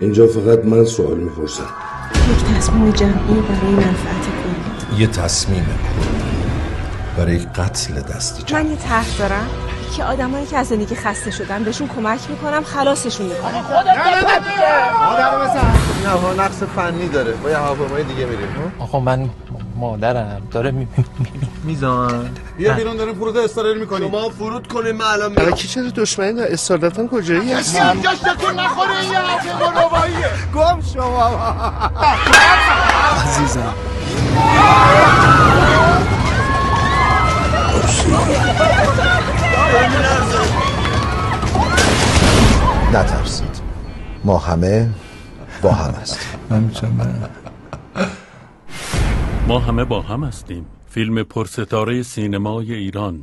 اینجا فقط من سوال می‌پرسم. یک تصمیم جمعی برای منفعت کلی. یه تصمیم. برای قتل دستی من یه طرح دارم که آدمایی که از زندگی خسته شدن بهشون کمک می‌کنم خلاصشون می‌کنم. نه نقص فنی داره. با یه هواپیمای دیگه میریم. آقا من مادرم. داره می... میزان بیا بیرون داریم فرود استرال می‌کنیم. شما فرود کنیم من الان کی چرا دشمنی کجایی؟ هستی اینجاش تکون نخوره این یه حرف رواییه گم شما. عزیزم. نترسید. ما همه با هم هستیم. ما همه با هم هستیم. فیلم پرستاره سینمای ایران.